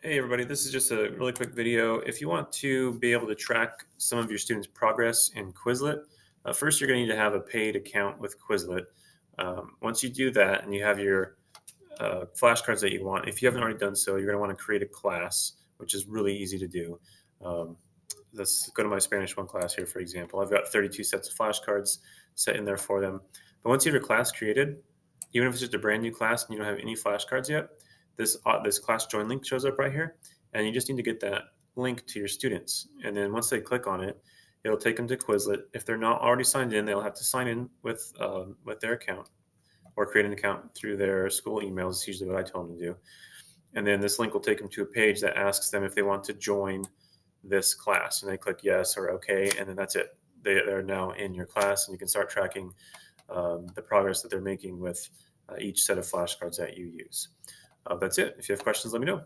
Hey everybody, this is just a really quick video. If you want to be able to track some of your students' progress in Quizlet, uh, first you're going to need to have a paid account with Quizlet. Um, once you do that and you have your uh, flashcards that you want, if you haven't already done so, you're going to want to create a class, which is really easy to do. Um, let's go to my Spanish 1 class here, for example. I've got 32 sets of flashcards set in there for them. But once you have your class created, even if it's just a brand new class and you don't have any flashcards yet, this uh, this class join link shows up right here, and you just need to get that link to your students. And then once they click on it, it'll take them to Quizlet. If they're not already signed in, they'll have to sign in with um, with their account or create an account through their school emails. Is usually what I tell them to do. And then this link will take them to a page that asks them if they want to join this class, and they click yes or okay, and then that's it. They, they're now in your class, and you can start tracking um, the progress that they're making with uh, each set of flashcards that you use. Uh, that's it. If you have questions, let me know.